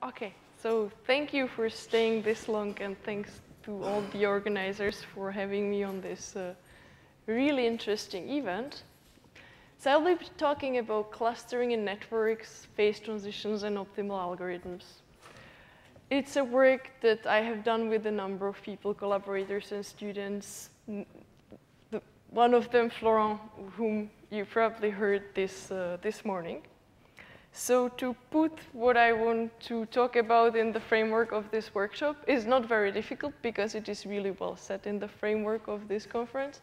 Okay, so thank you for staying this long and thanks to all the organizers for having me on this uh, really interesting event. So I'll be talking about clustering in networks, phase transitions, and optimal algorithms. It's a work that I have done with a number of people, collaborators and students. One of them, Florent, whom you probably heard this, uh, this morning. So to put what I want to talk about in the framework of this workshop is not very difficult because it is really well set in the framework of this conference.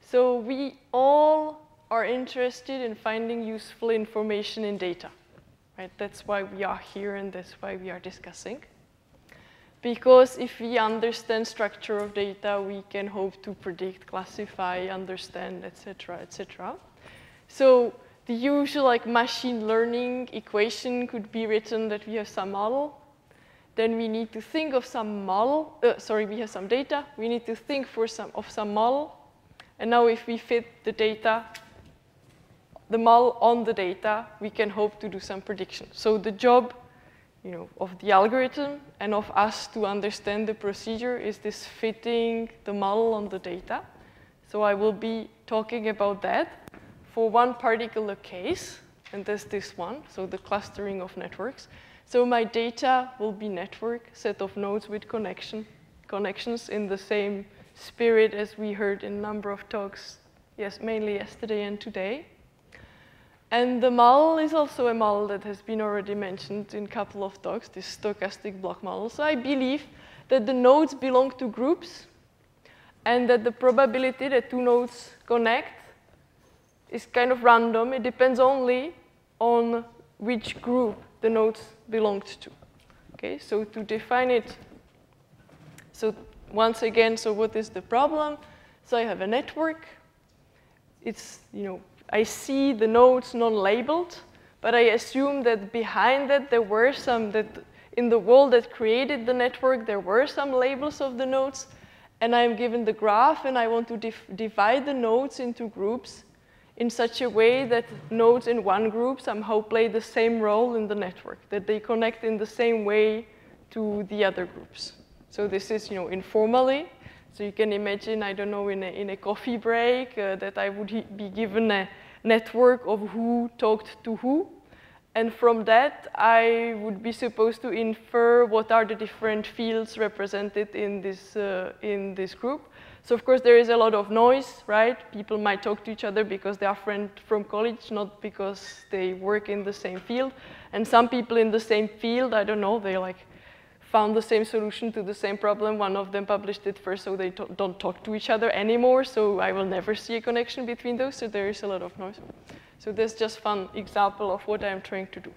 So we all are interested in finding useful information in data. Right? That's why we are here and that's why we are discussing. Because if we understand structure of data, we can hope to predict, classify, understand, etc., etc. So the usual like machine learning equation could be written that we have some model. Then we need to think of some model, uh, sorry, we have some data. We need to think for some, of some model. And now if we fit the data, the model on the data, we can hope to do some prediction. So the job you know, of the algorithm and of us to understand the procedure is this fitting the model on the data. So I will be talking about that for one particular case, and that's this one, so the clustering of networks. So my data will be network, set of nodes with connection, connections in the same spirit as we heard in a number of talks, yes, mainly yesterday and today. And the model is also a model that has been already mentioned in a couple of talks, this stochastic block model. So I believe that the nodes belong to groups and that the probability that two nodes connect is kind of random. It depends only on which group the nodes belonged to. Okay, so to define it, so once again, so what is the problem? So I have a network. It's, you know, I see the nodes non-labeled, but I assume that behind that there were some, that in the world that created the network, there were some labels of the nodes, and I'm given the graph, and I want to divide the nodes into groups in such a way that nodes in one group somehow play the same role in the network, that they connect in the same way to the other groups. So this is, you know, informally. So you can imagine, I don't know, in a, in a coffee break, uh, that I would be given a network of who talked to who. And from that, I would be supposed to infer what are the different fields represented in this, uh, in this group. So of course there is a lot of noise, right? People might talk to each other because they are friends from college, not because they work in the same field. And some people in the same field, I don't know, they like found the same solution to the same problem. One of them published it first, so they don't talk to each other anymore. So I will never see a connection between those. So there is a lot of noise. So that's just fun example of what I'm trying to do.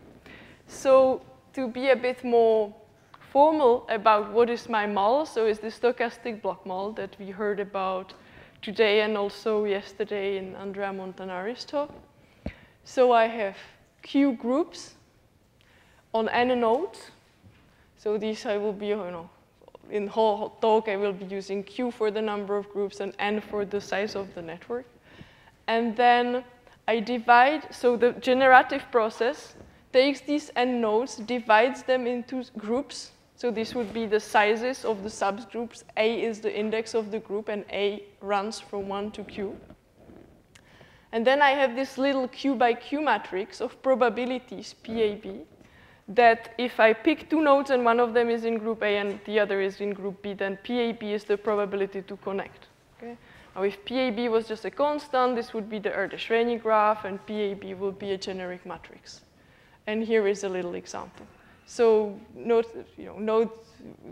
So to be a bit more formal about what is my model. So it's the stochastic block model that we heard about today and also yesterday in Andrea Montanari's talk. So I have Q groups on n nodes. So these I will be, you know, in whole talk I will be using Q for the number of groups and N for the size of the network. And then I divide, so the generative process takes these N nodes, divides them into groups so this would be the sizes of the subgroups. A is the index of the group, and A runs from 1 to Q. And then I have this little Q by Q matrix of probabilities, PAB, that if I pick two nodes and one of them is in group A and the other is in group B, then PAB is the probability to connect. Okay? Now if PAB was just a constant, this would be the Erdős-Rényi graph, and PAB would be a generic matrix. And here is a little example. So note, you know, note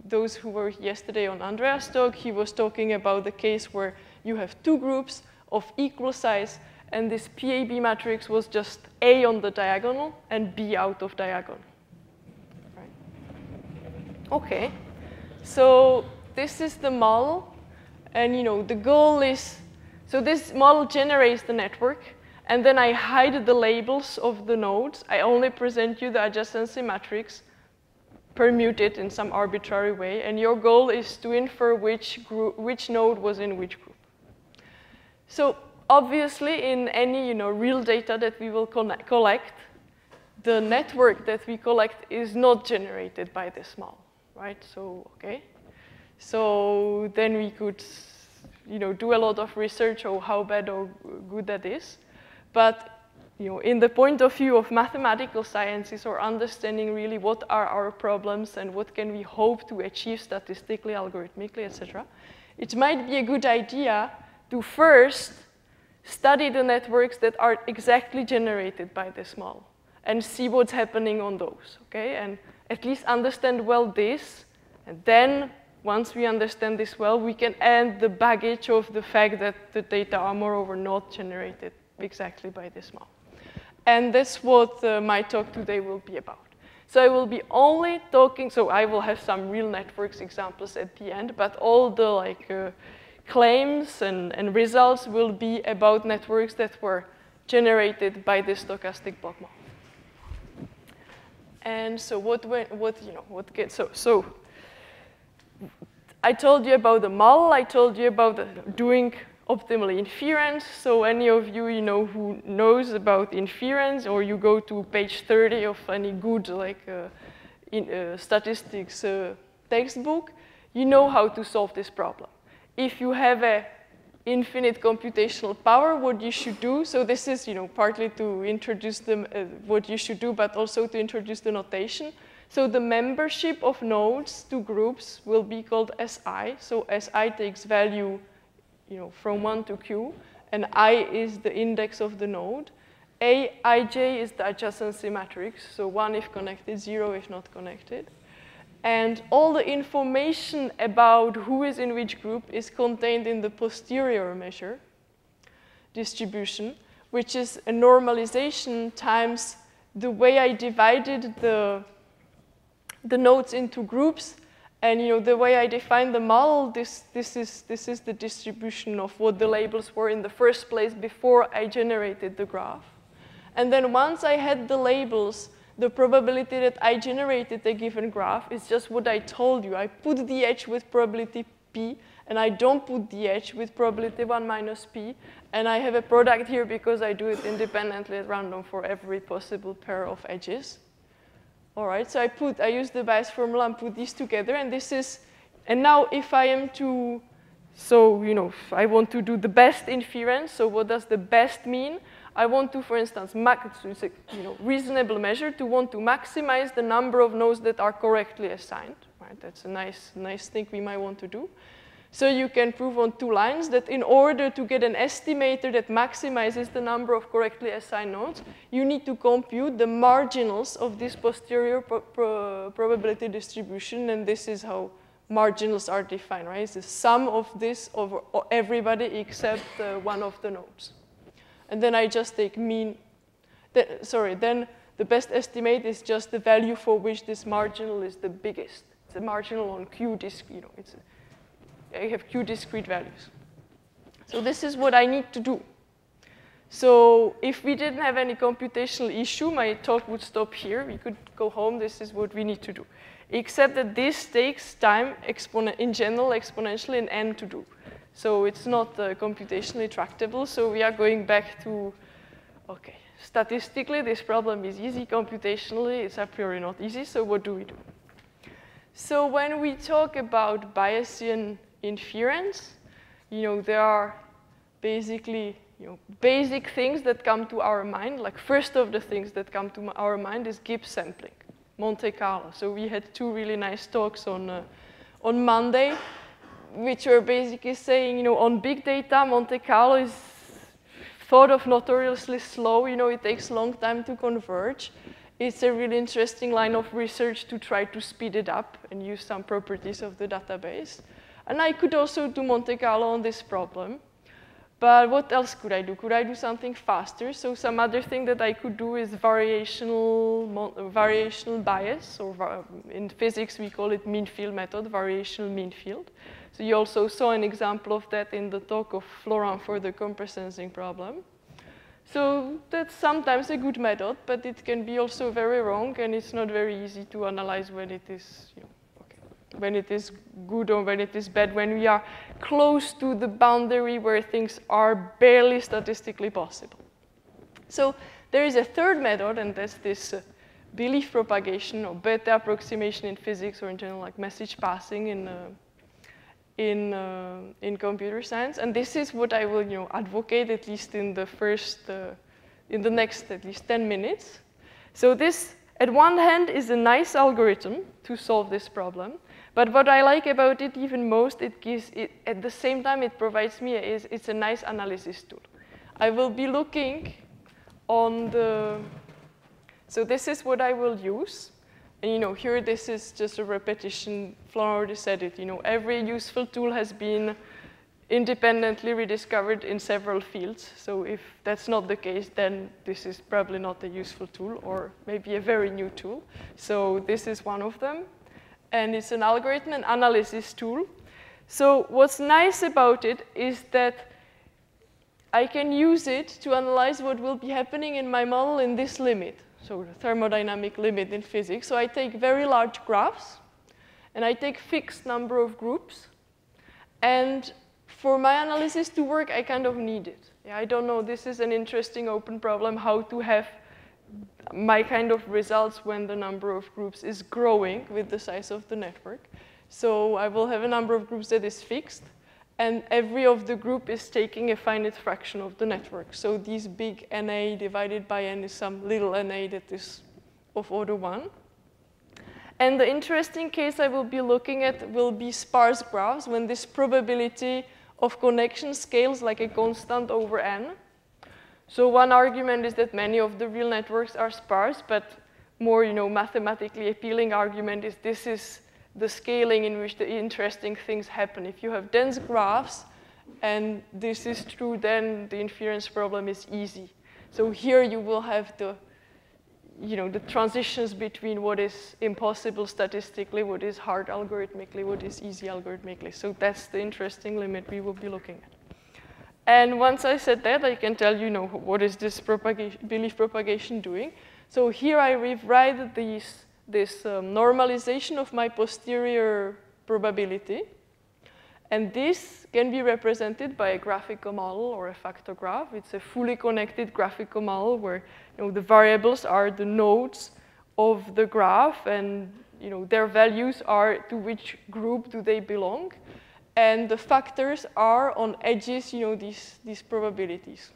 those who were yesterday on Andrea's talk, he was talking about the case where you have two groups of equal size and this PAB matrix was just A on the diagonal and B out of diagonal. Right. Okay, so this is the model and you know, the goal is, so this model generates the network and then I hide the labels of the nodes. I only present you the adjacency matrix, permute it in some arbitrary way, and your goal is to infer which, group, which node was in which group. So obviously, in any you know, real data that we will collect, the network that we collect is not generated by this model, right? So, okay. So then we could, you know, do a lot of research on how bad or good that is. But you know, in the point of view of mathematical sciences or understanding really what are our problems and what can we hope to achieve statistically, algorithmically, etc., it might be a good idea to first study the networks that are exactly generated by this model and see what's happening on those, okay? And at least understand well this, and then once we understand this well, we can end the baggage of the fact that the data are moreover not generated exactly by this model. And that's what uh, my talk today will be about. So I will be only talking, so I will have some real networks examples at the end, but all the like uh, claims and, and results will be about networks that were generated by this stochastic block model. And so what, what you know, what gets, so, so I told you about the model, I told you about the, doing optimally inference. So any of you, you know, who knows about inference, or you go to page 30 of any good like uh, in, uh, statistics uh, textbook, you know how to solve this problem. If you have a infinite computational power, what you should do, so this is, you know, partly to introduce them, uh, what you should do, but also to introduce the notation. So the membership of nodes to groups will be called SI. So SI takes value you know, from 1 to q, and i is the index of the node. A, ij is the adjacency matrix, so 1 if connected, 0 if not connected. And all the information about who is in which group is contained in the posterior measure distribution, which is a normalization times the way I divided the, the nodes into groups and you know, the way I define the model, this, this, is, this is the distribution of what the labels were in the first place before I generated the graph. And then once I had the labels, the probability that I generated a given graph is just what I told you. I put the edge with probability p, and I don't put the edge with probability 1 minus p, and I have a product here because I do it independently at random for every possible pair of edges. All right, so I put, I use the Bayes formula and put these together, and this is, and now if I am to, so, you know, I want to do the best inference, so what does the best mean? I want to, for instance, max, you know, reasonable measure to want to maximize the number of nodes that are correctly assigned, right? That's a nice, nice thing we might want to do. So you can prove on two lines that in order to get an estimator that maximizes the number of correctly assigned nodes, you need to compute the marginals of this posterior pro pro probability distribution, and this is how marginals are defined, right? It's the sum of this over everybody except uh, one of the nodes. And then I just take mean, sorry, then the best estimate is just the value for which this marginal is the biggest. It's a marginal on Q disk, you know, it's a, I have q discrete values. So this is what I need to do. So if we didn't have any computational issue, my talk would stop here. We could go home. This is what we need to do. Except that this takes time in general exponentially in n to do. So it's not uh, computationally tractable. So we are going back to, okay, statistically this problem is easy. Computationally it's a priori not easy. So what do we do? So when we talk about Bayesian inference, you know, there are basically you know, basic things that come to our mind. Like first of the things that come to our mind is Gibbs sampling, Monte Carlo. So we had two really nice talks on, uh, on Monday, which were basically saying, you know, on big data, Monte Carlo is thought of notoriously slow. You know, it takes long time to converge. It's a really interesting line of research to try to speed it up and use some properties of the database. And I could also do Monte Carlo on this problem. But what else could I do? Could I do something faster? So some other thing that I could do is variational, variational Bayes, or in physics we call it mean field method, variational mean field. So you also saw an example of that in the talk of Florent for the compressed sensing problem. So that's sometimes a good method, but it can be also very wrong, and it's not very easy to analyze when it is you know, when it is good or when it is bad, when we are close to the boundary where things are barely statistically possible. So there is a third method, and that's this uh, belief propagation or Bethe approximation in physics or in general like message passing in, uh, in, uh, in computer science. And this is what I will you know, advocate at least in the first, uh, in the next at least 10 minutes. So this, at one hand, is a nice algorithm to solve this problem. But what I like about it even most, it gives, it, at the same time it provides me, is it's a nice analysis tool. I will be looking on the, so this is what I will use. And you know, here this is just a repetition, Florent already said it, you know, every useful tool has been independently rediscovered in several fields. So if that's not the case, then this is probably not a useful tool or maybe a very new tool. So this is one of them and it's an algorithm and analysis tool. So what's nice about it is that I can use it to analyze what will be happening in my model in this limit, so the thermodynamic limit in physics. So I take very large graphs, and I take fixed number of groups, and for my analysis to work, I kind of need it. Yeah, I don't know, this is an interesting open problem, how to have my kind of results when the number of groups is growing with the size of the network. So I will have a number of groups that is fixed, and every of the group is taking a finite fraction of the network. So this big NA divided by N is some little NA that is of order one. And the interesting case I will be looking at will be sparse graphs when this probability of connection scales like a constant over N. So one argument is that many of the real networks are sparse, but more you know, mathematically appealing argument is this is the scaling in which the interesting things happen. If you have dense graphs, and this is true, then the inference problem is easy. So here you will have the, you know, the transitions between what is impossible statistically, what is hard algorithmically, what is easy algorithmically. So that's the interesting limit we will be looking at. And once I said that, I can tell you, know, what is this propagation, belief propagation doing. So here I rewrite these, this um, normalization of my posterior probability. And this can be represented by a graphical model or a factor graph. It's a fully connected graphical model where you know, the variables are the nodes of the graph and you know, their values are to which group do they belong and the factors are on edges, you know, these, these probabilities.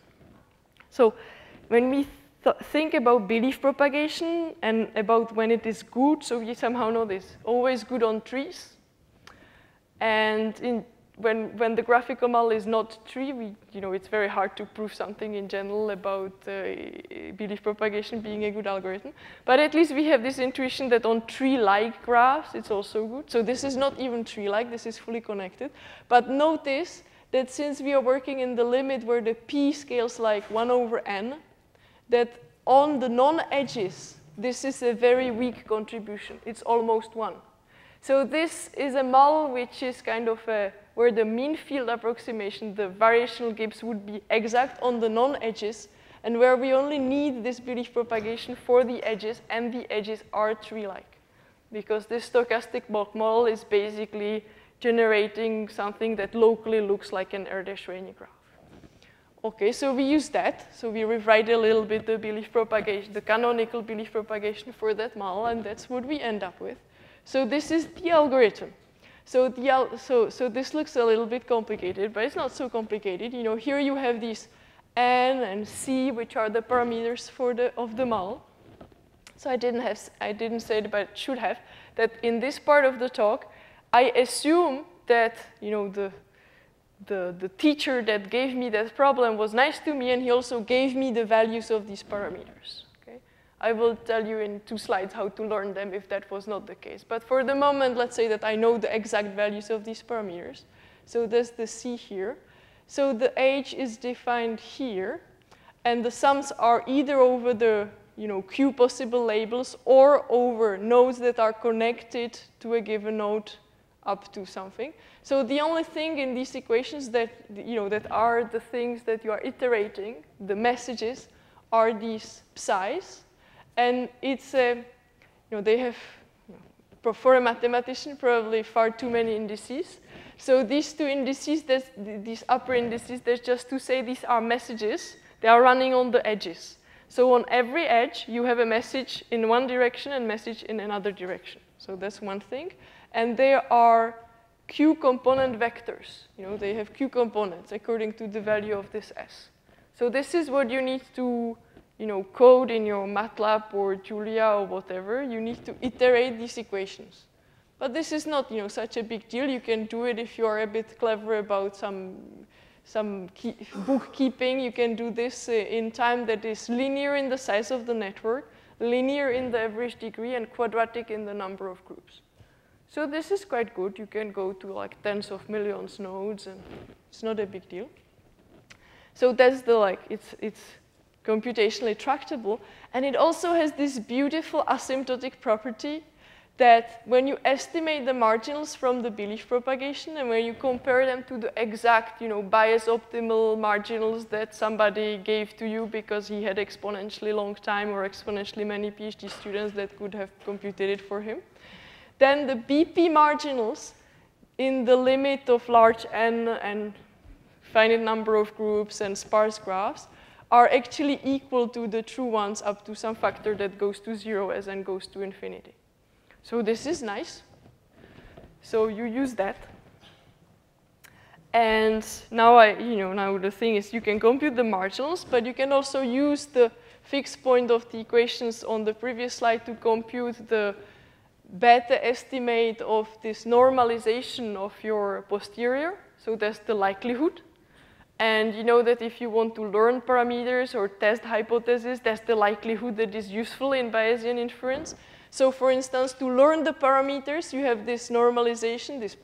So when we th think about belief propagation and about when it is good, so we somehow know this, always good on trees. And in when, when the graphical model is not tree, we, you know, it's very hard to prove something in general about uh, belief propagation being a good algorithm. But at least we have this intuition that on tree-like graphs, it's also good. So this is not even tree-like, this is fully connected. But notice that since we are working in the limit where the p scales like 1 over n, that on the non-edges, this is a very weak contribution. It's almost 1. So this is a model which is kind of a where the mean field approximation, the variational Gibbs would be exact on the non-edges, and where we only need this belief propagation for the edges, and the edges are tree-like. Because this stochastic block model is basically generating something that locally looks like an Erdős-Rényi graph. Okay, so we use that. So we rewrite a little bit the belief propagation, the canonical belief propagation for that model, and that's what we end up with. So this is the algorithm. So, the, so, so this looks a little bit complicated, but it's not so complicated. You know, here you have these n and c, which are the parameters for the, of the model. So I didn't, have, I didn't say it, but should have, that in this part of the talk, I assume that, you know, the, the, the teacher that gave me that problem was nice to me, and he also gave me the values of these parameters. I will tell you in two slides how to learn them if that was not the case. But for the moment, let's say that I know the exact values of these parameters. So there's the C here. So the H is defined here. And the sums are either over the you know, q possible labels or over nodes that are connected to a given node up to something. So the only thing in these equations that, you know, that are the things that you are iterating, the messages, are these psi's. And it's, uh, you know, they have, for a mathematician, probably far too many indices. So these two indices, these upper indices, there's just to say these are messages. They are running on the edges. So on every edge, you have a message in one direction and message in another direction. So that's one thing. And there are Q component vectors. You know, they have Q components according to the value of this S. So this is what you need to, you know, code in your MATLAB or Julia or whatever. You need to iterate these equations. But this is not, you know, such a big deal. You can do it if you are a bit clever about some, some bookkeeping. You can do this uh, in time that is linear in the size of the network, linear in the average degree, and quadratic in the number of groups. So this is quite good. You can go to like tens of millions nodes, and it's not a big deal. So that's the like, it's, it's computationally tractable. And it also has this beautiful asymptotic property that when you estimate the marginals from the belief propagation and when you compare them to the exact, you know, Bayes optimal marginals that somebody gave to you because he had exponentially long time or exponentially many PhD students that could have computed it for him, then the BP marginals in the limit of large n and finite number of groups and sparse graphs are actually equal to the true ones up to some factor that goes to zero as n goes to infinity. So this is nice. So you use that. And now I, you know, now the thing is you can compute the marginals, but you can also use the fixed point of the equations on the previous slide to compute the Bethe estimate of this normalization of your posterior. So that's the likelihood. And you know that if you want to learn parameters or test hypotheses, that's the likelihood that is useful in Bayesian inference. So for instance, to learn the parameters, you have this normalization, this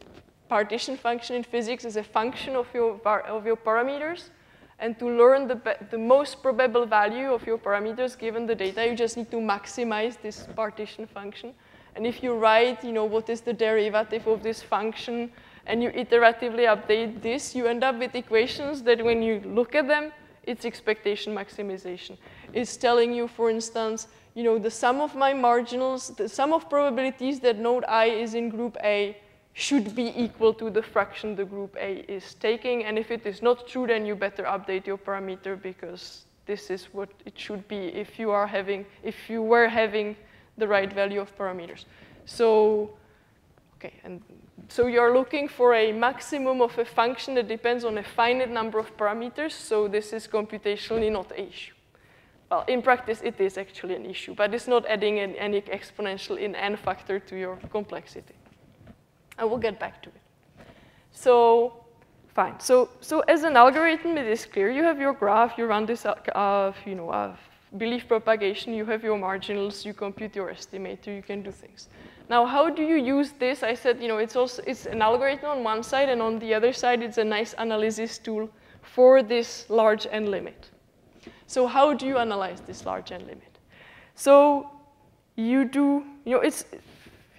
partition function in physics as a function of your, of your parameters. And to learn the, the most probable value of your parameters given the data, you just need to maximize this partition function. And if you write, you know, what is the derivative of this function, and you iteratively update this, you end up with equations that when you look at them, it's expectation maximization. It's telling you, for instance, you know, the sum of my marginals, the sum of probabilities that node i is in group A should be equal to the fraction the group A is taking. And if it is not true, then you better update your parameter because this is what it should be if you are having, if you were having the right value of parameters. So, okay, and so you're looking for a maximum of a function that depends on a finite number of parameters. So this is computationally not a issue. Well, in practice, it is actually an issue, but it's not adding an, any exponential in n factor to your complexity. I will get back to it. So, fine. So, so as an algorithm, it is clear. You have your graph, you run this, uh, you know, uh, belief propagation, you have your marginals, you compute your estimator, you can do things. Now, how do you use this? I said, you know, it's also it's an algorithm on one side, and on the other side, it's a nice analysis tool for this large n limit. So how do you analyze this large n limit? So you do, you know, it's,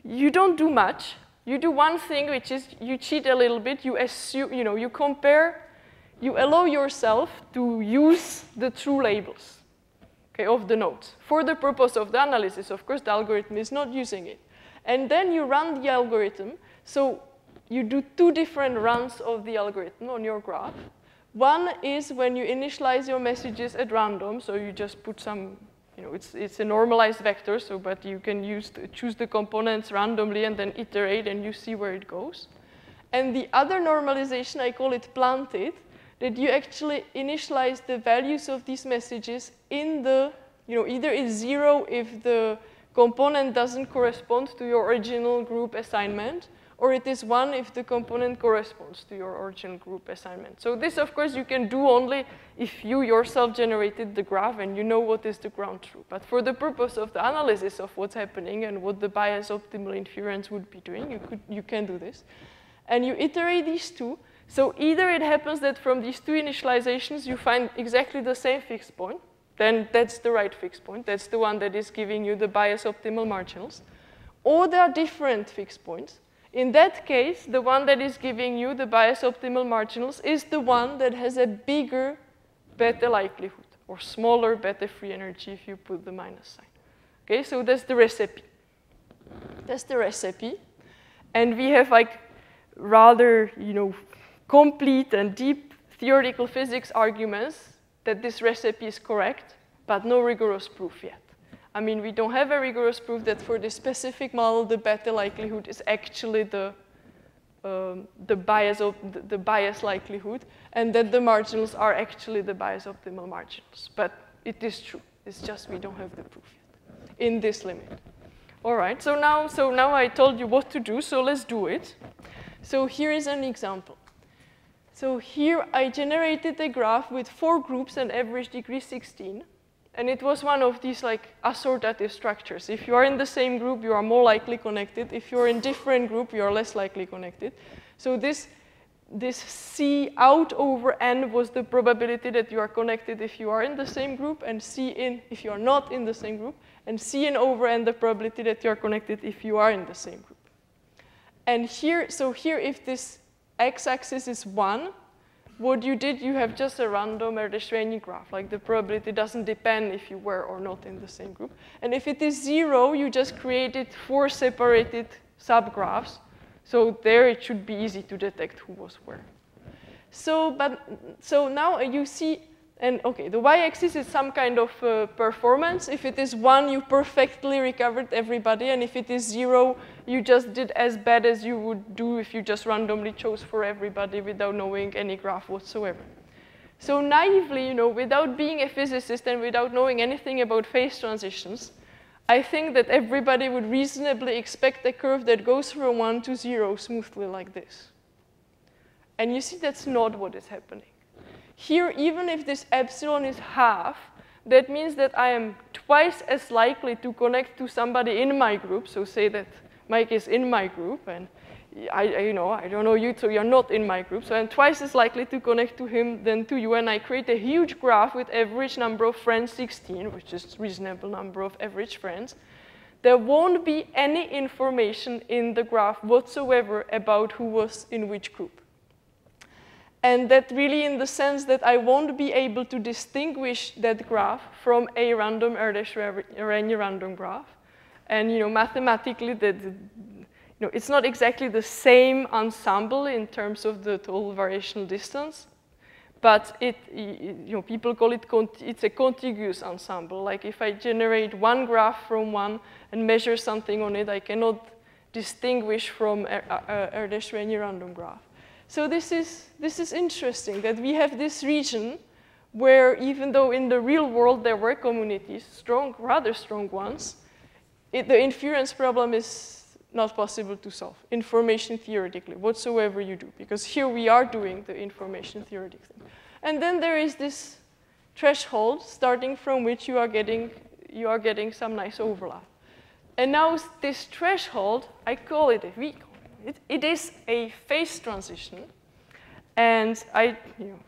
you don't do much. You do one thing, which is you cheat a little bit. You assume, you know, you compare, you allow yourself to use the true labels, okay, of the nodes. For the purpose of the analysis, of course, the algorithm is not using it. And then you run the algorithm. So you do two different runs of the algorithm on your graph. One is when you initialize your messages at random, so you just put some, you know, it's, it's a normalized vector, so but you can use the, choose the components randomly and then iterate and you see where it goes. And the other normalization, I call it planted, that you actually initialize the values of these messages in the, you know, either it's zero if the component doesn't correspond to your original group assignment, or it is one if the component corresponds to your original group assignment. So this, of course, you can do only if you yourself generated the graph and you know what is the ground truth. But for the purpose of the analysis of what's happening and what the Bayes optimal inference would be doing, you, could, you can do this. And you iterate these two. So either it happens that from these two initializations, you find exactly the same fixed point, then that's the right fixed point. That's the one that is giving you the Bayes optimal marginals. Or there are different fixed points. In that case, the one that is giving you the Bayes optimal marginals is the one that has a bigger Bethe likelihood or smaller Bethe free energy if you put the minus sign. Okay, so that's the recipe. That's the recipe. And we have like rather, you know, complete and deep theoretical physics arguments that this recipe is correct. but no rigorous proof yet. I mean, we don't have a rigorous proof that for this specific model, the Bethe likelihood is actually the, um, the, Bayes, of, the, the Bayes likelihood, and that the marginals are actually the Bayes optimal marginals. But it is true. It's just we don't have the proof yet in this limit. All right, so now, so now I told you what to do, so let's do it. So here is an example. So here I generated a graph with four groups and average degree 16. And it was one of these like assortative structures. If you are in the same group, you are more likely connected. If you're in different group, you are less likely connected. So this, this C out over N was the probability that you are connected if you are in the same group, and C in if you are not in the same group, and C in over N the probability that you are connected if you are in the same group. And here, so here if this x-axis is 1, what you did, you have just a random Erdős-Rényi graph. Like the probability doesn't depend if you were or not in the same group. And if it is zero, you just created four separated subgraphs. So there it should be easy to detect who was where. So, but, so now you see and okay, the y-axis is some kind of uh, performance. If it is one, you perfectly recovered everybody. And if it is zero, you just did as bad as you would do if you just randomly chose for everybody without knowing any graph whatsoever. So naively, you know, without being a physicist and without knowing anything about phase transitions, I think that everybody would reasonably expect a curve that goes from one to zero smoothly like this. And you see that's not what is happening. Here, even if this epsilon is half, that means that I am twice as likely to connect to somebody in my group. So say that Mike is in my group, and I, you know, I don't know you, so you're not in my group. So I'm twice as likely to connect to him than to you, and I create a huge graph with average number of friends 16, which is reasonable number of average friends. There won't be any information in the graph whatsoever about who was in which group. And that really in the sense that I won't be able to distinguish that graph from a random Erdős-Rényi random graph. And you know, mathematically, that you know, it's not exactly the same ensemble in terms of the total variational distance, but it, you know, people call it, it's a contiguous ensemble. Like if I generate one graph from one and measure something on it, I cannot distinguish from a, Erdős-Rényi random graph. So this is, this is interesting that we have this region where even though in the real world there were communities, strong, rather strong ones, it, the inference problem is not possible to solve, information theoretically, whatsoever you do, because here we are doing the information theoretic thing. And then there is this threshold starting from which you are getting, you are getting some nice overlap. And now this threshold, I call it a weak it, it is a phase transition. And I, you know,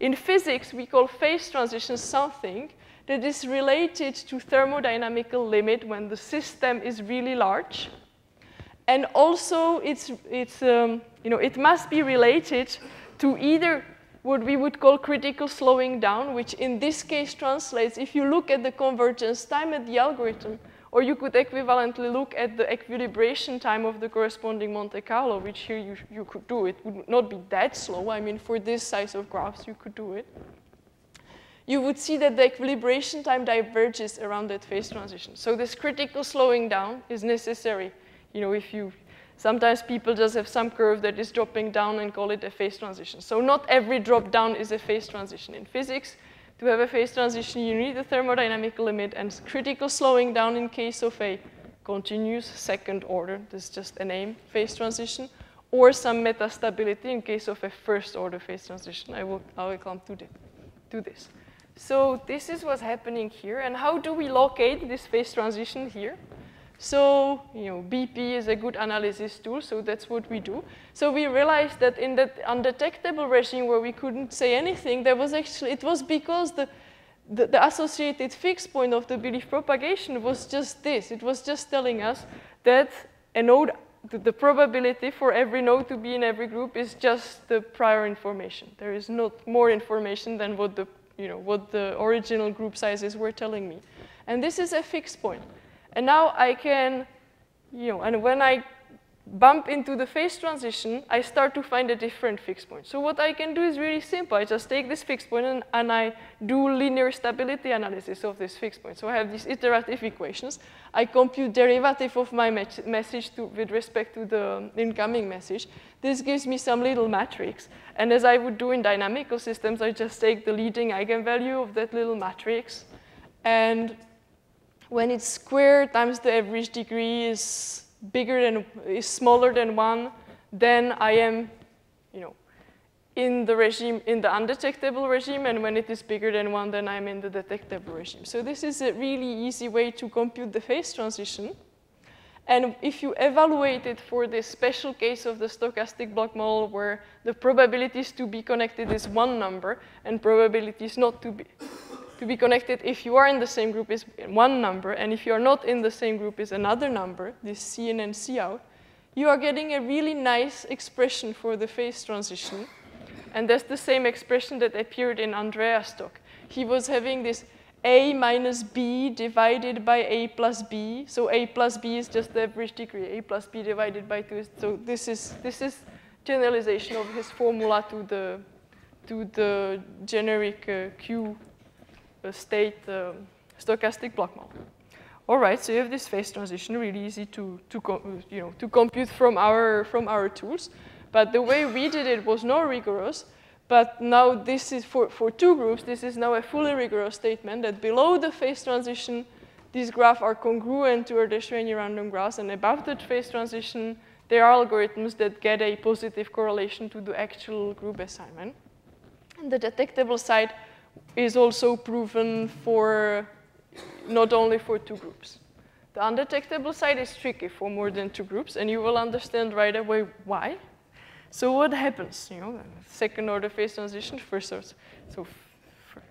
in physics, we call phase transition something that is related to thermodynamical limit when the system is really large. And also, it's, it's, um, you know, it must be related to either what we would call critical slowing down, which in this case translates, if you look at the convergence time at the algorithm, or you could equivalently look at the equilibration time of the corresponding Monte Carlo, which here you, you could do. It would not be that slow. I mean, for this size of graphs, you could do it. You would see that the equilibration time diverges around that phase transition. So this critical slowing down is necessary. You know, if you, sometimes people just have some curve that is dropping down and call it a phase transition. So not every drop down is a phase transition. In physics, to have a phase transition, you need a thermodynamic limit and critical slowing down in case of a continuous second order, this is just a name, phase transition, or some metastability in case of a first order phase transition. I will, I will come to, to this. So this is what's happening here, and how do we locate this phase transition here? So, you know, BP is a good analysis tool, so that's what we do. So we realized that in that undetectable regime where we couldn't say anything, there was actually, it was because the, the, the associated fixed point of the belief propagation was just this. It was just telling us that a node, the, the probability for every node to be in every group is just the prior information. There is not more information than what the, you know, what the original group sizes were telling me. And this is a fixed point. And now I can, you know, and when I bump into the phase transition, I start to find a different fixed point. So what I can do is really simple. I just take this fixed point and, and I do linear stability analysis of this fixed point. So I have these iterative equations. I compute derivative of my me message to, with respect to the incoming message. This gives me some little matrix. And as I would do in dynamical systems, I just take the leading eigenvalue of that little matrix. And when it's squared times the average degree is bigger than, is smaller than one, then I am, you know, in the regime, in the undetectable regime, and when it is bigger than one, then I'm in the detectable regime. So this is a really easy way to compute the phase transition. And if you evaluate it for this special case of the stochastic block model where the probabilities to be connected is one number and probabilities not to be, to be connected if you are in the same group is one number, and if you are not in the same group is another number, this C in and C out, you are getting a really nice expression for the phase transition. And that's the same expression that appeared in Andrea's talk. He was having this a minus b divided by a plus b. So a plus b is just the average degree. a plus b divided by 2 is, so this is, this is generalization of his formula to the, to the generic uh, Q state um, stochastic block model. All right, so you have this phase transition, really easy to, to, you know, to compute from our, from our tools. But the way we did it was not rigorous. But now this is for, for two groups, this is now a fully rigorous statement that below the phase transition, these graphs are congruent to Erdős-Rényi random graphs, and above the phase transition, there are algorithms that get a positive correlation to the actual group assignment. And the detectable side is also proven for not only for two groups. The undetectable side is tricky for more than two groups, and you will understand right away why. So what happens? You know, second order phase transition, first order. So,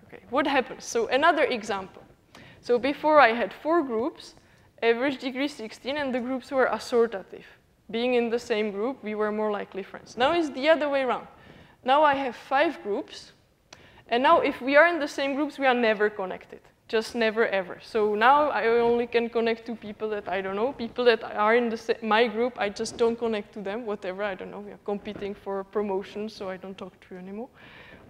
okay, what happens? So another example. So before I had four groups, average degree 16, and the groups were assortative. Being in the same group, we were more likely friends. Now it's the other way around. Now I have five groups, and now if we are in the same groups, we are never connected. Just never ever. So now I only can connect to people that I don't know. People that are in the my group, I just don't connect to them, whatever, I don't know. We are competing for promotion, so I don't talk to you anymore.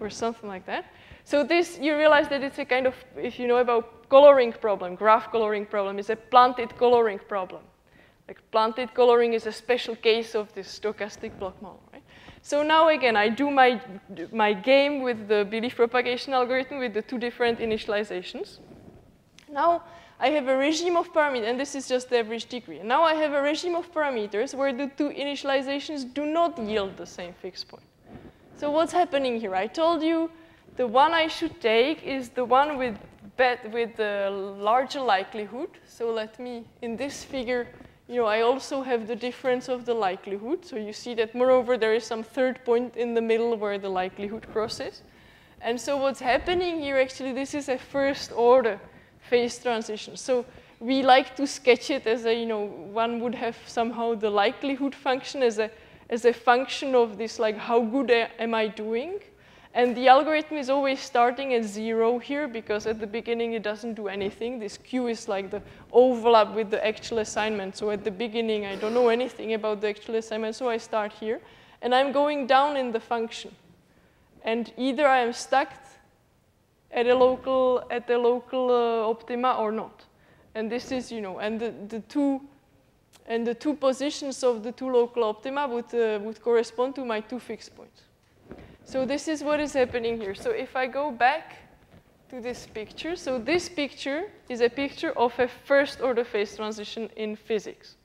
Or something like that. So this, you realize that it's a kind of, if you know about coloring problem, graph coloring problem, is a planted coloring problem. Like planted coloring is a special case of this stochastic block model? So now again, I do my, my game with the belief propagation algorithm with the two different initializations. Now I have a regime of parameters, and this is just the average degree. Now I have a regime of parameters where the two initializations do not yield the same fixed point. So what's happening here? I told you the one I should take is the one with, with the larger likelihood. So let me, in this figure, you know, I also have the difference of the likelihood. So you see that moreover, there is some third point in the middle where the likelihood crosses. And so what's happening here, actually, this is a first order phase transition. So we like to sketch it as a, you know, one would have somehow the likelihood function as a, as a function of this, like, how good am I doing? And the algorithm is always starting at zero here because at the beginning it doesn't do anything. This Q is like the overlap with the actual assignment. So at the beginning I don't know anything about the actual assignment, so I start here. And I'm going down in the function. And either I am stuck at a local, at the local uh, optima or not. And this is, you know, and the, the two and the two positions of the two local optima would, uh, would correspond to my two fixed points. So this is what is happening here. So if I go back to this picture, so this picture is a picture of a first order phase transition in physics.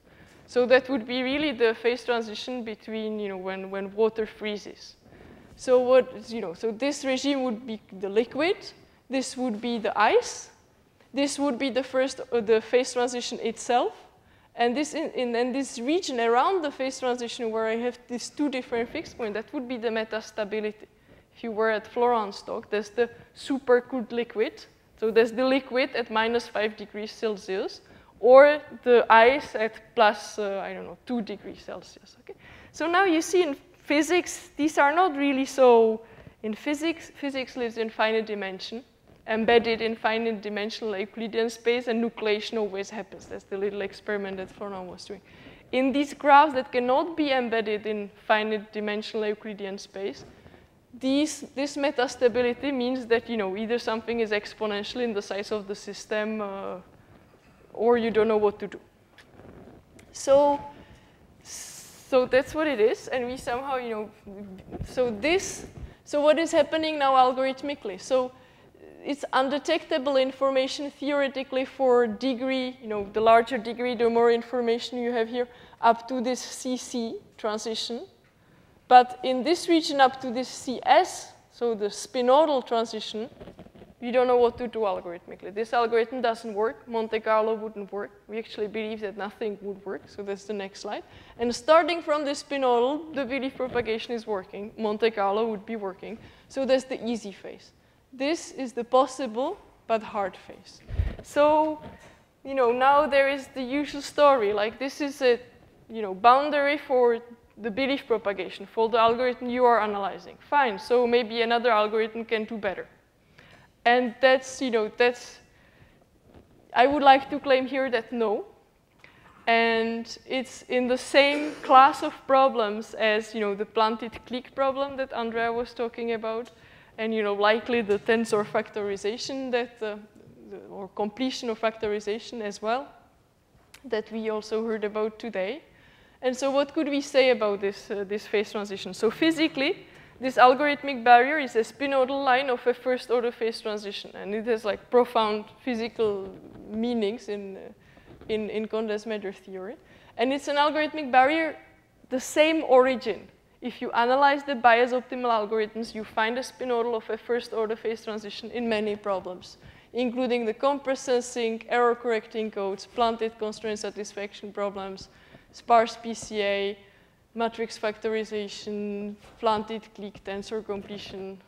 So that would be really the phase transition between, you know, when, when water freezes. So what, you know, so this regime would be the liquid, this would be the ice, this would be the first, uh, the phase transition itself, and this, in, in, this region around the phase transition where I have these two different fixed points, that would be the metastability. If you were at Florent's talk, there's the supercooled liquid. So there's the liquid at minus five degrees Celsius, or the ice at plus, uh, I don't know, two degrees Celsius, okay? So now you see in physics, these are not really so, in physics, physics lives in finite dimension embedded in finite dimensional Euclidean space, and nucleation always happens. That's the little experiment that Florent was doing. in these graphs that cannot be embedded in finite dimensional Euclidean space, these, this metastability means that you know either something is exponential in the size of the system uh, or you don't know what to do. So, so that's what it is, and we somehow, you know, so this, so what is happening now algorithmically? So it's undetectable information theoretically for degree, you know, the larger degree, the more information you have here, up to this CC transition. But in this region up to this CS, so the spinodal transition, we don't know what to do algorithmically. This algorithm doesn't work. Monte Carlo wouldn't work. We actually believe that nothing would work, so that's the next slide. And starting from the spinodal, the belief propagation is working. Monte Carlo would be working. So that's the easy phase. This is the possible but hard phase. So, you know, now there is the usual story. Like this is a, you know, boundary for the belief propagation for the algorithm you are analyzing. Fine, so maybe another algorithm can do better. And that's, you know, that's, I would like to claim here that no. And it's in the same class of problems as, you know, the planted clique problem that Andrea was talking about. And, you know, likely the tensor factorization that, uh, or completion of factorization as well, that we also heard about today. And so what could we say about this, uh, this phase transition? So physically, this algorithmic barrier is a spinodal line of a first order phase transition. And it has like profound physical meanings in, uh, in, in condensed matter theory. And it's an algorithmic barrier, the same origin. If you analyze the Bayes optimal algorithms, you find a spinodal of a first order phase transition in many problems, including the compress sensing, error correcting codes, planted constraint satisfaction problems, sparse PCA, matrix factorization, planted clique tensor completion.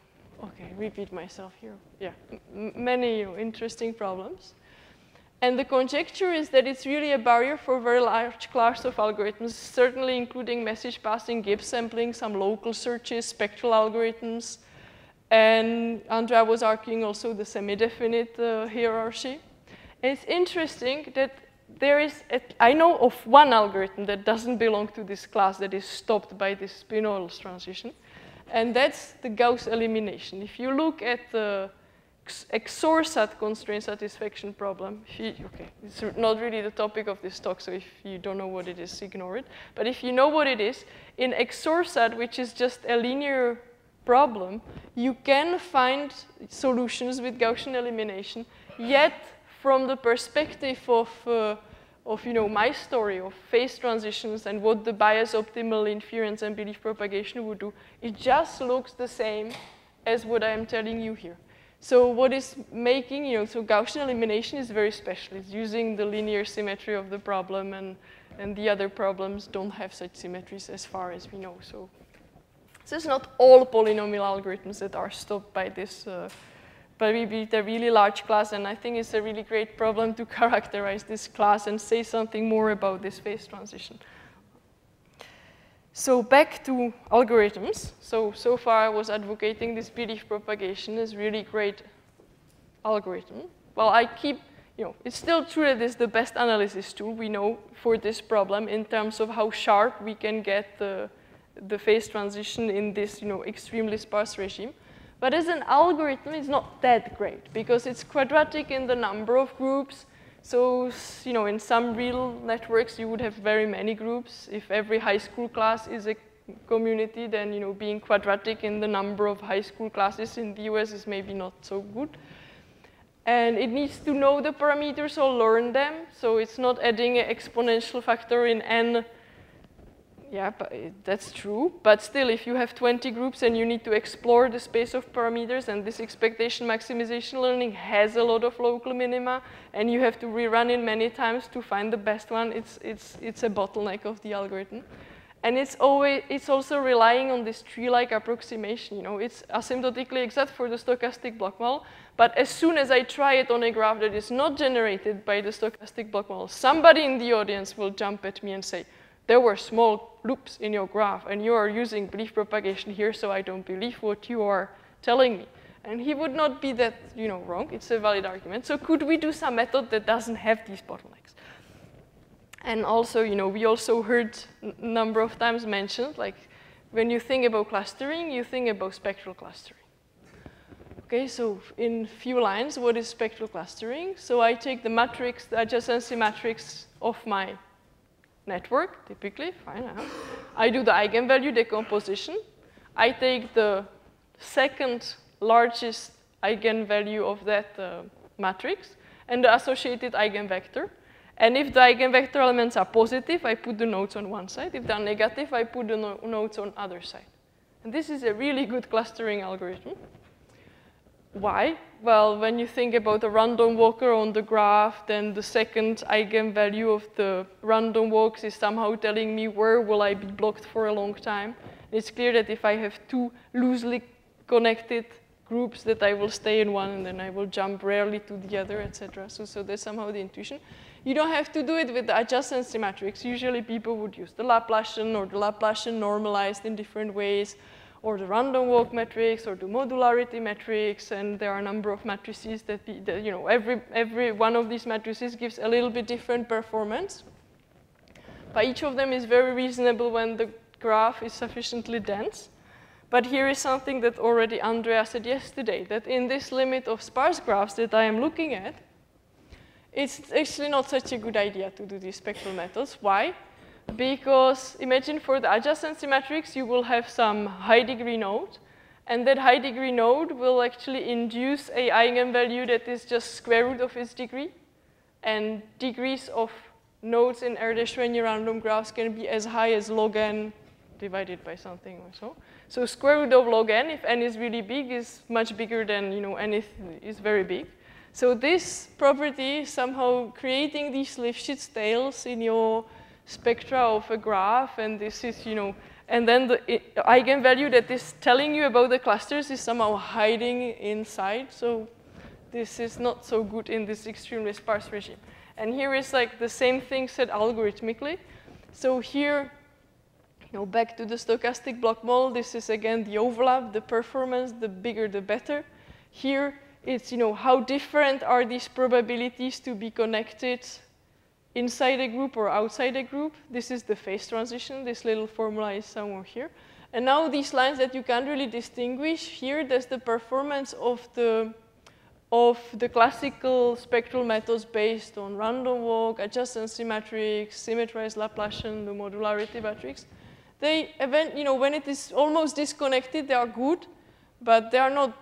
Okay, repeat myself here. Yeah, M many interesting problems. And the conjecture is that it's really a barrier for a very large class of algorithms, certainly including message passing, Gibbs sampling, some local searches, spectral algorithms, and Andrea was arguing also the semi-definite uh, hierarchy. And it's interesting that there is, a, I know of one algorithm that doesn't belong to this class that is stopped by this spinodal transition, and that's the Gauss elimination. If you look at the XOR constraint satisfaction problem, okay, it's not really the topic of this talk, so if you don't know what it is, ignore it. But if you know what it is, in XOR which is just a linear problem, you can find solutions with Gaussian elimination, yet from the perspective of, uh, of you know, my story of phase transitions and what the Bayes optimal inference and belief propagation would do, it just looks the same as what I'm telling you here. So what is making, you know, so Gaussian elimination is very special. It's using the linear symmetry of the problem and, and the other problems don't have such symmetries as far as we know. So, this is not all polynomial algorithms that are stopped by this uh, but we built a really large class, and I think it's a really great problem to characterize this class and say something more about this phase transition. So back to algorithms. So, so far I was advocating this belief propagation is really great algorithm. Well, I keep, you know, it's still true that it's the best analysis tool we know for this problem in terms of how sharp we can get the, the phase transition in this, you know, extremely sparse regime. But as an algorithm, it's not that great because it's quadratic in the number of groups. So, you know, in some real networks, you would have very many groups. If every high school class is a community, then, you know, being quadratic in the number of high school classes in the US is maybe not so good. And it needs to know the parameters or learn them. So it's not adding an exponential factor in n yeah, but eh, that's true. But still, if you have 20 groups and you need to explore the space of parameters, and this expectation maximization learning has a lot of local minima, and you have to rerun it many times to find the best one, it's, it's, it's a bottleneck of the algorithm. And it's, always, it's also relying on this tree-like approximation. You know, it's asymptotically exact for the stochastic block model, but as soon as I try it on a graph that is not generated by the stochastic block model, somebody in the audience will jump at me and say, there were small loops in your graph and you are using belief propagation here, so I don't believe what you are telling me. And he would not be that, you know, wrong. It's a valid argument. So could we do some method that doesn't have these bottlenecks? And also, you know, we also heard a number of times mentioned, like when you think about clustering, you think about spectral clustering. Okay, so in few lines, what is spectral clustering? So I take the matrix, the adjacency matrix of my network, typically, fine. Uh -huh. I do the eigenvalue decomposition. I take the second largest eigenvalue of that uh, matrix and the associated eigenvector. And if the eigenvector elements are positive, I put the nodes on one side. If they're negative, I put the no nodes on other side. And this is a really good clustering algorithm. Why? Well, when you think about a random walker on the graph, then the second eigenvalue of the random walks is somehow telling me where will I be blocked for a long time. It's clear that if I have two loosely connected groups that I will stay in one and then I will jump rarely to the other, etc. So, so there's somehow the intuition. You don't have to do it with the adjacency matrix. Usually people would use the Laplacian or the Laplacian normalized in different ways or the random walk matrix or the modularity matrix, and there are a number of matrices that, be, that, you know, every, every one of these matrices gives a little bit different performance. But each of them is very reasonable when the graph is sufficiently dense. But here is something that already Andrea said yesterday, that in this limit of sparse graphs that I am looking at, it's actually not such a good idea to do these spectral methods. Why? Because imagine for the adjacency matrix, you will have some high degree node, and that high degree node will actually induce a eigenvalue that is just square root of its degree, and degrees of nodes in Erdős-Rényi random graphs can be as high as log n divided by something or so. So square root of log n, if n is really big, is much bigger than, you know, n is, very big. So this property somehow creating these Lifshitz tails in your spectra of a graph, and this is, you know, and then the eigenvalue that is telling you about the clusters is somehow hiding inside. So this is not so good in this extremely sparse regime. And here is like the same thing said algorithmically. So here, you know, back to the stochastic block model, this is again the overlap, the performance, the bigger the better. Here, it's, you know, how different are these probabilities to be connected inside a group or outside a group. This is the phase transition. This little formula is somewhere here. And now these lines that you can't really distinguish, here there's the performance of the, of the classical spectral methods based on random walk, adjacency matrix, symmetrized Laplacian, the modularity matrix. They, event, you know, when it is almost disconnected, they are good, but they are not,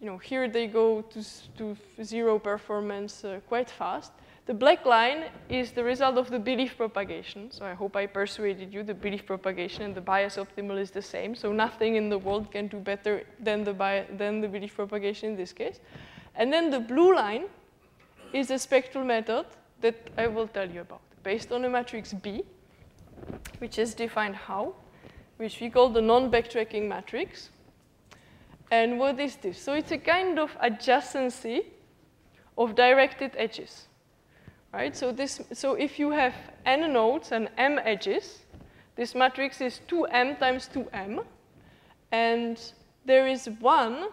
you know, here they go to, to zero performance uh, quite fast. The black line is the result of the belief propagation. So I hope I persuaded you. The belief propagation and the Bayes optimal is the same. So nothing in the world can do better than the, Bayes, than the belief propagation in this case. And then the blue line is a spectral method that I will tell you about, based on a matrix B, which is defined how, which we call the non-backtracking matrix. And what is this? So it's a kind of adjacency of directed edges right? So, this, so if you have n nodes and m edges, this matrix is 2m times 2m, and there is 1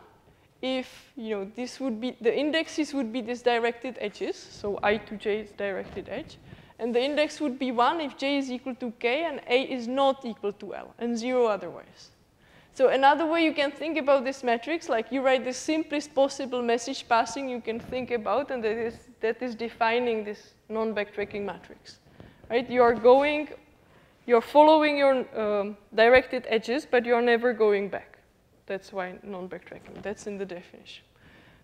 if, you know, this would be, the indexes would be these directed edges, so i to j is directed edge, and the index would be 1 if j is equal to k and a is not equal to l, and 0 otherwise. So another way you can think about this matrix, like you write the simplest possible message passing you can think about, and that is, that is defining this non-backtracking matrix. Right? You are going, you're following your um, directed edges, but you're never going back. That's why non-backtracking. That's in the definition.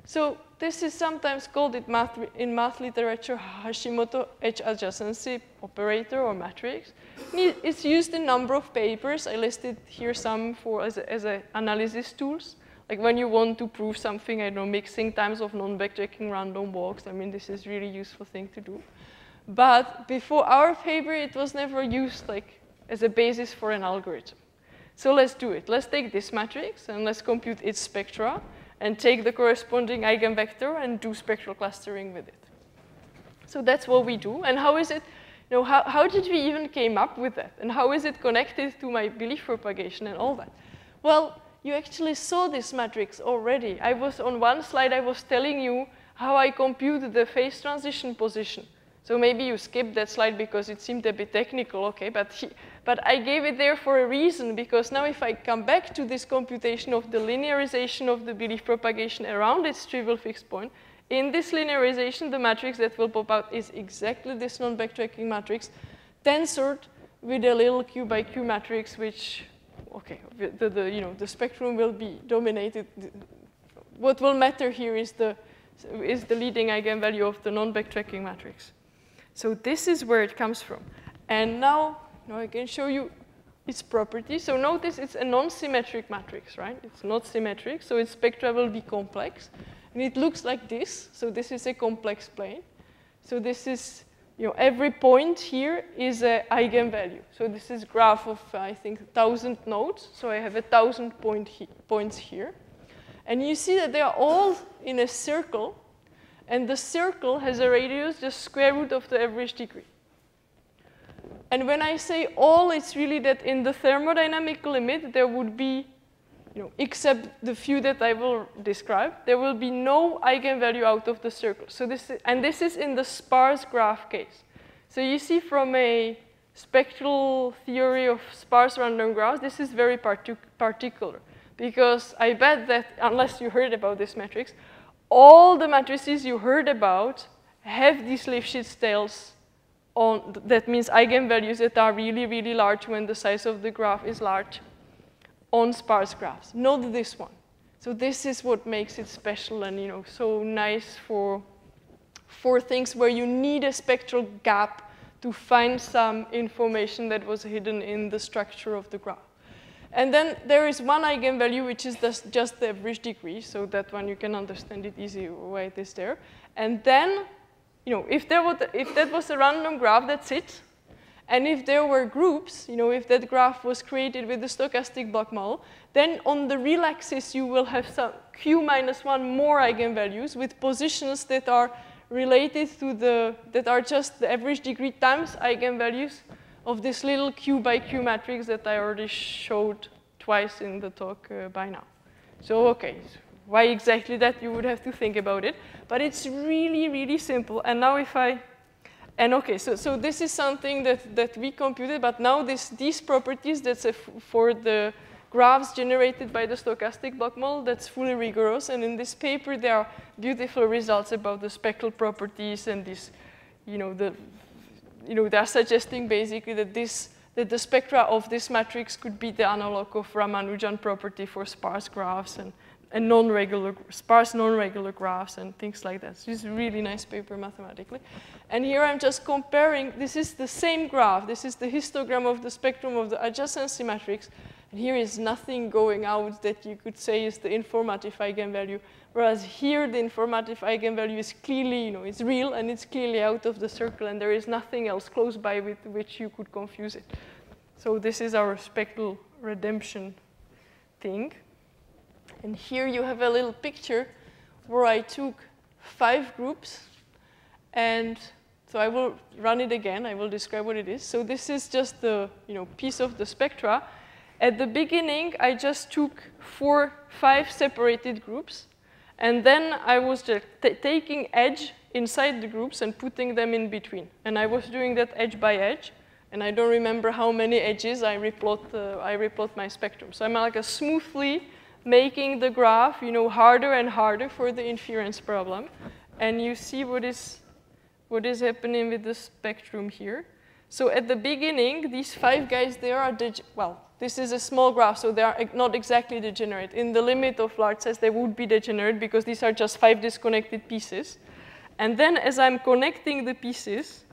So this is sometimes called in math, in math literature Hashimoto edge adjacency operator or matrix. It's used in a number of papers. I listed here some for as, a, as a analysis tools. Like when you want to prove something, I don't know, mixing times of non-backtracking random walks. I mean, this is really useful thing to do. But before our paper, it was never used like as a basis for an algorithm. So let's do it. Let's take this matrix and let's compute its spectra and take the corresponding eigenvector and do spectral clustering with it. So that's what we do. And how is it, you know, how, how did we even came up with that? And how is it connected to my belief propagation and all that? Well, you actually saw this matrix already. I was on one slide, I was telling you how I computed the phase transition position. So maybe you skipped that slide because it seemed a bit technical, okay, but, he, but I gave it there for a reason because now if I come back to this computation of the linearization of the belief propagation around its trivial fixed point, in this linearization, the matrix that will pop out is exactly this non-backtracking matrix, tensored with a little q by q matrix, which, okay, the, the, you know, the spectrum will be dominated. What will matter here is the, is the leading eigenvalue of the non-backtracking matrix. So this is where it comes from. And now, now I can show you its properties. So notice it's a non-symmetric matrix, right? It's not symmetric, so its spectra will be complex. And it looks like this. So this is a complex plane. So this is, you know, every point here is an eigenvalue. So this is graph of, I think, 1,000 nodes. So I have a 1,000 point he points here. And you see that they are all in a circle. And the circle has a radius just square root of the average degree. And when I say all, it's really that in the thermodynamic limit, there would be you know, except the few that I will describe, there will be no eigenvalue out of the circle. So this is, and this is in the sparse graph case. So you see from a spectral theory of sparse random graphs, this is very partic particular. Because I bet that, unless you heard about this matrix, all the matrices you heard about have these Lifshitz tails on, that means eigenvalues that are really, really large when the size of the graph is large on sparse graphs, not this one. So this is what makes it special and you know so nice for, for things where you need a spectral gap to find some information that was hidden in the structure of the graph. And then there is one eigenvalue, which is just the average degree, so that one you can understand it easy why it is there. And then, you know, if, there was, if that was a random graph, that's it. And if there were groups, you know, if that graph was created with the stochastic block model, then on the real axis you will have some q minus one more eigenvalues with positions that are related to the, that are just the average degree times eigenvalues of this little q by q matrix that I already showed twice in the talk uh, by now. So, okay, why exactly that? You would have to think about it. But it's really, really simple. And now if I and okay, so, so this is something that, that we computed, but now this, these properties, that's for the graphs generated by the stochastic block model, that's fully rigorous. And in this paper, there are beautiful results about the spectral properties and this, you know, the, you know, they're suggesting basically that this, that the spectra of this matrix could be the analog of Ramanujan property for sparse graphs and, and non-regular, sparse non-regular graphs and things like that. So this is a really nice paper mathematically. And here I'm just comparing, this is the same graph. This is the histogram of the spectrum of the adjacency matrix. And here is nothing going out that you could say is the informative eigenvalue. Whereas here, the informative eigenvalue is clearly, you know, it's real and it's clearly out of the circle and there is nothing else close by with which you could confuse it. So this is our spectral redemption thing. And here you have a little picture where I took five groups and so I will run it again. I will describe what it is. So this is just the you know, piece of the spectra. At the beginning, I just took four, five separated groups. And then I was just taking edge inside the groups and putting them in between. And I was doing that edge by edge. And I don't remember how many edges I replot, uh, I replot my spectrum. So I'm like a smoothly making the graph, you know, harder and harder for the inference problem. And you see what is, what is happening with the spectrum here. So at the beginning, these five guys there are, well, this is a small graph, so they are not exactly degenerate. In the limit of large size, they would be degenerate because these are just five disconnected pieces. And then as I'm connecting the pieces,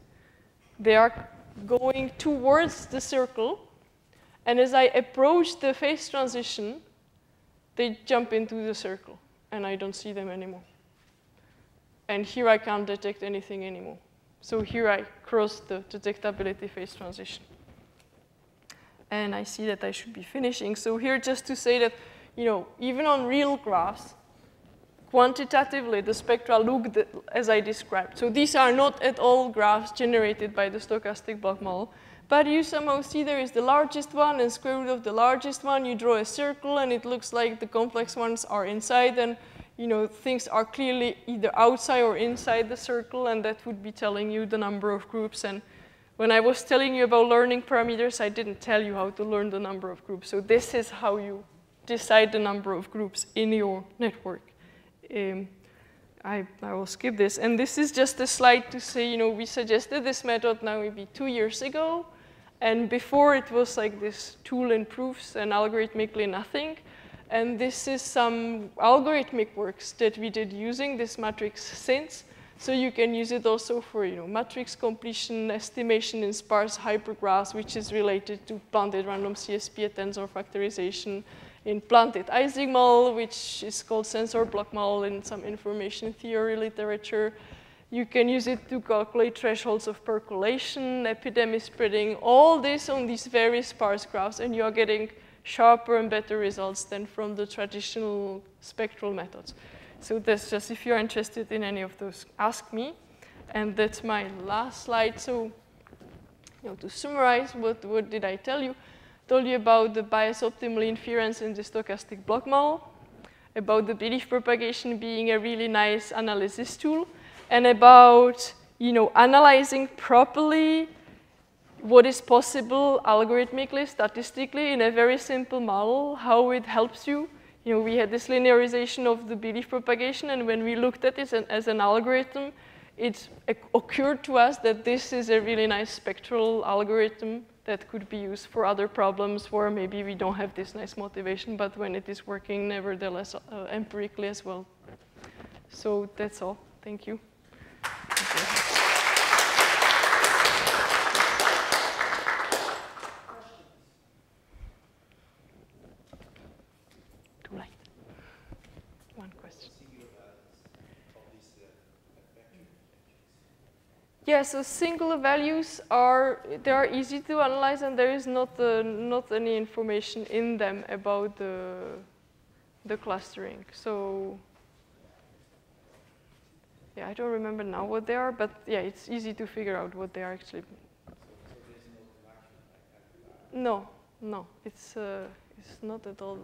they are going towards the circle. And as I approach the phase transition, they jump into the circle and I don't see them anymore. And here I can't detect anything anymore. So here I cross the detectability phase transition. And I see that I should be finishing. So here just to say that, you know, even on real graphs, quantitatively the spectra look as I described. So these are not at all graphs generated by the stochastic block model. But you somehow see there is the largest one and square root of the largest one. You draw a circle and it looks like the complex ones are inside and you know, things are clearly either outside or inside the circle, and that would be telling you the number of groups. And when I was telling you about learning parameters, I didn't tell you how to learn the number of groups. So this is how you decide the number of groups in your network. Um, I, I will skip this. And this is just a slide to say, you know, we suggested this method now maybe two years ago. And before it was like this tool proofs and algorithmically nothing. And this is some algorithmic works that we did using this matrix since. So you can use it also for you know, matrix completion, estimation in sparse hypergraphs, which is related to planted random CSP tensor factorization, in planted Ising model, which is called sensor block model in some information theory literature. You can use it to calculate thresholds of percolation, epidemic spreading, all this on these very sparse graphs, and you're getting sharper and better results than from the traditional spectral methods. So that's just, if you're interested in any of those, ask me. And that's my last slide. So you know, to summarize, what, what did I tell you? Told you about the Bayes optimal inference in the stochastic block model, about the belief propagation being a really nice analysis tool, and about you know, analyzing properly what is possible algorithmically, statistically, in a very simple model, how it helps you. You know, we had this linearization of the belief propagation, and when we looked at it as an algorithm, it occurred to us that this is a really nice spectral algorithm that could be used for other problems where maybe we don't have this nice motivation, but when it is working, nevertheless, uh, empirically as well. So that's all. Thank you. Yeah, so singular values are, they are easy to analyze and there is not, uh, not any information in them about the, the clustering. So yeah, I don't remember now what they are, but yeah, it's easy to figure out what they are actually. No, no, it's, uh, it's not at all